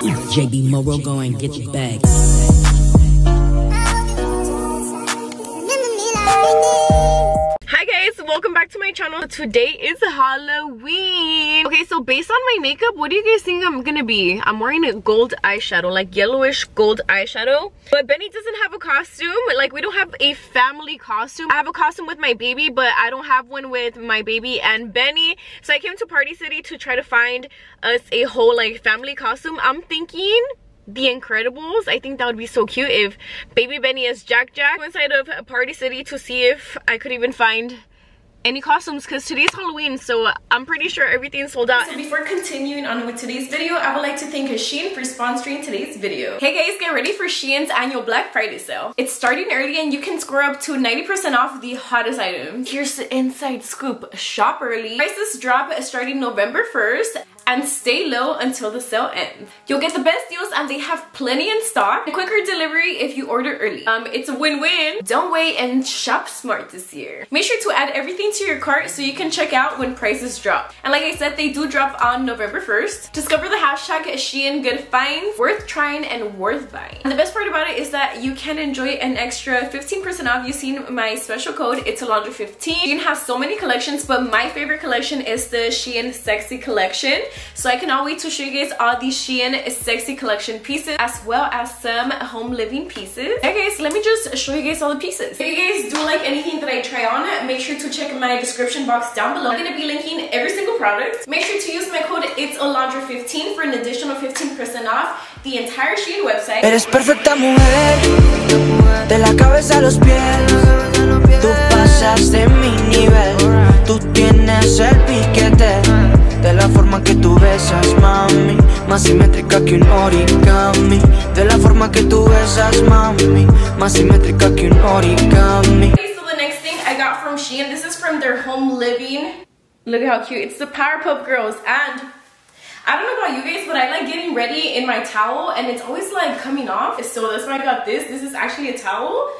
JB Morrow, go and get your bag. Welcome back to my channel. Today is Halloween. Okay, so based on my makeup, what do you guys think I'm gonna be? I'm wearing a gold eyeshadow, like yellowish gold eyeshadow. But Benny doesn't have a costume. Like we don't have a family costume. I have a costume with my baby, but I don't have one with my baby and Benny. So I came to Party City to try to find us a whole like family costume. I'm thinking the Incredibles. I think that would be so cute if Baby Benny is Jack Jack. inside of Party City to see if I could even find any costumes because today's Halloween so I'm pretty sure everything's sold out. So before continuing on with today's video, I would like to thank Shein for sponsoring today's video. Hey guys, get ready for Shein's annual Black Friday sale. It's starting early and you can score up to 90% off the hottest items. Here's the inside scoop. Shop early. Prices drop starting November 1st and stay low until the sale ends. You'll get the best deals and they have plenty in stock. quicker delivery if you order early. Um, it's a win-win. Don't wait and shop smart this year. Make sure to add everything to your cart so you can check out when prices drop. And like I said, they do drop on November 1st. Discover the hashtag Shein Good Finds, worth trying and worth buying. And the best part about it is that you can enjoy an extra 15% off using my special code, it's a Alondra15. Shein has so many collections, but my favorite collection is the Shein Sexy Collection. So I cannot wait to show you guys all these Shein Sexy Collection pieces as well as some home living pieces. Okay guys, let me just show you guys all the pieces. If you guys do like anything that I try on, make sure to check my description box down below. I'm going to be linking every single product. Make sure to use my code it's Alondra15 for an additional 15% off the entire Shein website. Eres perfecta mujer, de la cabeza a los pies. Tú pasas de mi nivel, tú tienes el piquete. De la forma que tú besas, mami. Más simétrica que un origami. De la forma que tú besas, mami. Más simétrica que un origami. Okay, So the next thing I got from Shein This is from their home living. Look at how cute. It's the Powerpuff Girls. And I don't know about you guys, but I like getting ready in my towel and it's always like coming off. So that's why I got this. This is actually a towel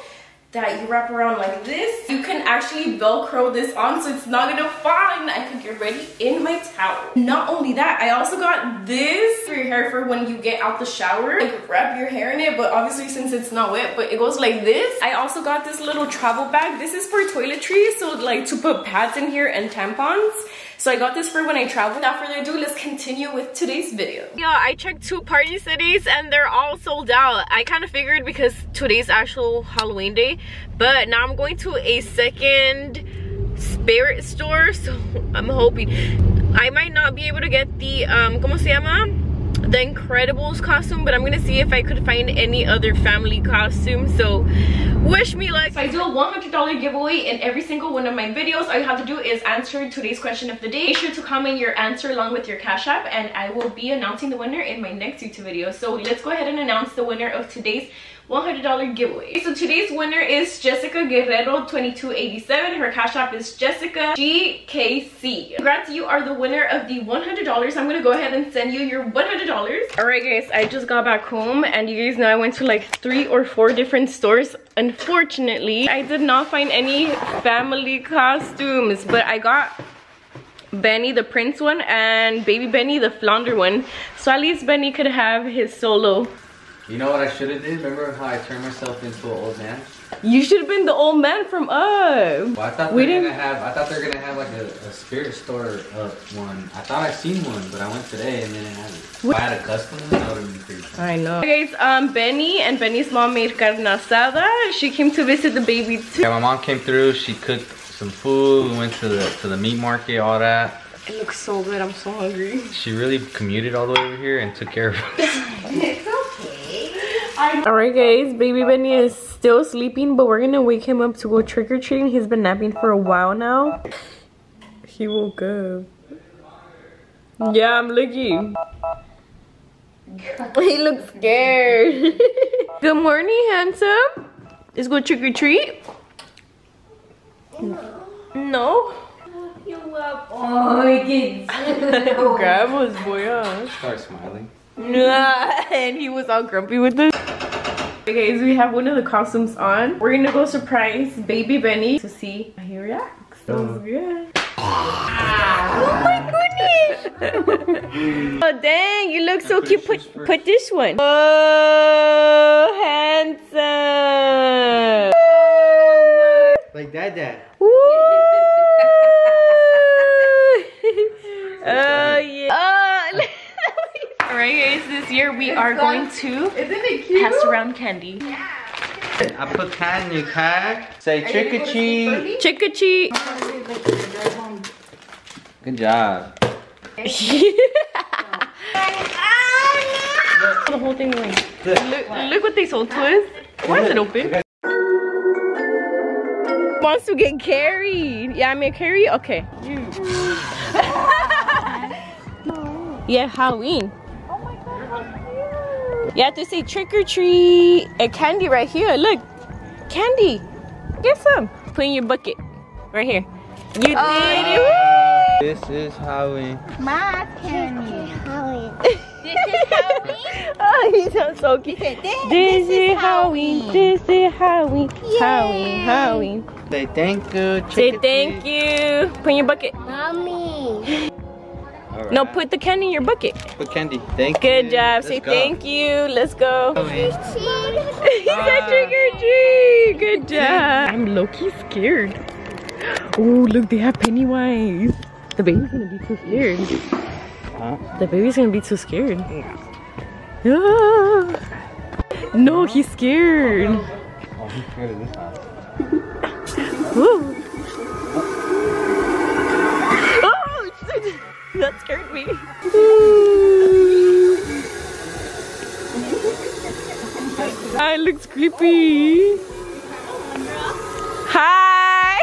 that you wrap around like this. You can actually velcro this on so it's not gonna fall I can get ready in my towel. Not only that, I also got this for your hair for when you get out the shower. Like wrap your hair in it, but obviously since it's not wet, but it goes like this. I also got this little travel bag. This is for toiletries, so like to put pads in here and tampons. So I got this for when I travel. Without further ado, let's continue with today's video. Yeah, I checked two party cities and they're all sold out. I kind of figured because today's actual Halloween day, but now I'm going to a second spirit store, so I'm hoping. I might not be able to get the, um, ¿cómo se llama? The Incredibles costume, but I'm gonna see if I could find any other family costume. So wish me luck. So I do a $100 giveaway in every single one of my videos. All you have to do is answer today's question of the day. Make sure to comment your answer along with your cash app and I will be announcing the winner in my next YouTube video. So let's go ahead and announce the winner of today's $100 giveaway. So today's winner is Jessica Guerrero 2287. Her cash app is Jessica GKC. Congrats, you are the winner of the $100. I'm gonna go ahead and send you your $100. Alright guys, I just got back home and you guys know I went to like three or four different stores. Unfortunately, I did not find any family costumes, but I got Benny the Prince one and baby Benny the Flounder one. So at least Benny could have his solo you know what I should have did? Remember how I turned myself into an old man? You should have been the old man from Up. Well, I thought we didn't have. I thought they were gonna have like a, a spirit store uh, one. I thought I seen one, but I went today and then it had it. If I had a custom one, that would have been pretty. Fun. I know. Okay, guys, um, Benny and Benny's mom made carne asada. She came to visit the baby too. Yeah, my mom came through. She cooked some food. We went to the to the meat market, all that. It looks so good. I'm so hungry. She really commuted all the way over here and took care of us. Alright guys, baby Benny is still sleeping, but we're gonna wake him up to go trick-or-treating. He's been napping for a while now. He woke up. Yeah, I'm looking. he looks scared. Good morning, handsome. Let's go trick-or-treat. No? Oh, he Grab us, boy. Start smiling. and he was all grumpy with us. Okay, guys, we have one of the costumes on. We're gonna go surprise baby Benny to see how he reacts. Uh. Sounds good. oh my goodness! oh dang, you look so cute. Put put this one. Oh, handsome. Like that, dad. Woo. Oh yeah. Oh. Alright guys, this year we are going to pass around candy. I put candy, okay? Say trick or treat. Trick or treat. Good job. the whole thing away. Look, look what they sold to us. Why is it open? Wants to get carried. Yeah, I'm gonna carry? Okay. yeah, Halloween. You have to say trick or treat. A candy right here. Look. Candy. Get some. Put in your bucket. Right here. You oh. did it. Woo! This is Halloween. My candy. this is Halloween. oh, he sounds so cute. This, is Halloween. This is Halloween. Halloween. Halloween. Say thank you. Say thank you. Put in your bucket. Mommy. No, put the candy in your bucket. Put candy. Thank Good you. Good job. Let's Say go. thank you. Let's go. Halloween. he said trick or treat. Good job. I'm low key scared. Oh, look, they have Pennywise. The baby's gonna be too scared. Huh? The baby's gonna be too scared. Ah. No, he's scared. Oh, he's scared of this house. that scared me. That looks creepy. Hi.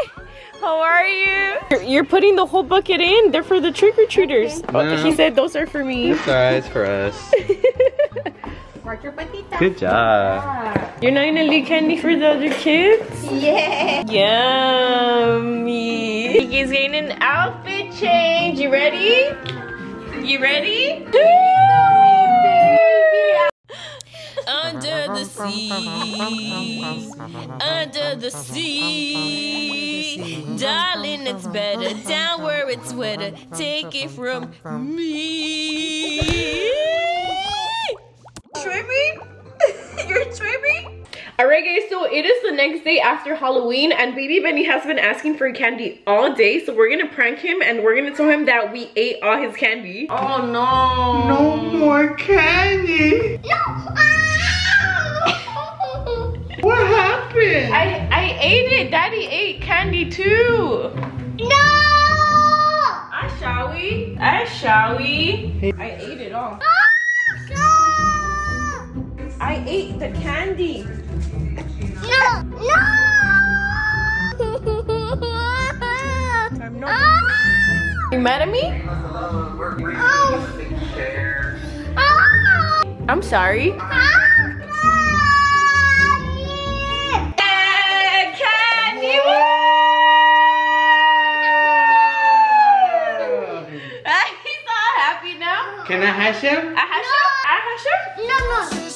How are you? You're, you're putting the whole bucket in. They're for the trick or treaters. No, no, uh, He said those are for me. It's alright, it's for us. Good job. You're not gonna leave candy for the other kids? Yeah. Yummy. He's getting an outfit change. You ready? You ready? Under the sea, under the sea, darling, it's better down where it's wetter. Take it from me. It is the next day after Halloween and baby Benny has been asking for candy all day. So we're gonna prank him and we're gonna tell him that we ate all his candy. Oh no. No more candy. What happened? I, I ate it. Daddy ate candy too. No! Ah, shall we? Ah, shall we? I ate it all. I ate the candy. No! No! I'm not. You mad at me? I'm sorry. candy. He's all happy now. Can I hash him? I hash him? I hash him? No, no.